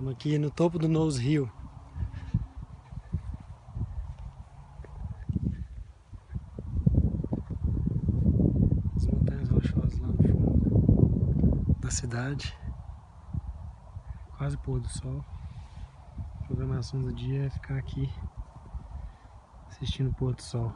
Estamos aqui no topo do Nose Hill. As montanhas rochosas lá no fundo da cidade. Quase pôr do sol. A programação do dia é ficar aqui assistindo o pôr do sol.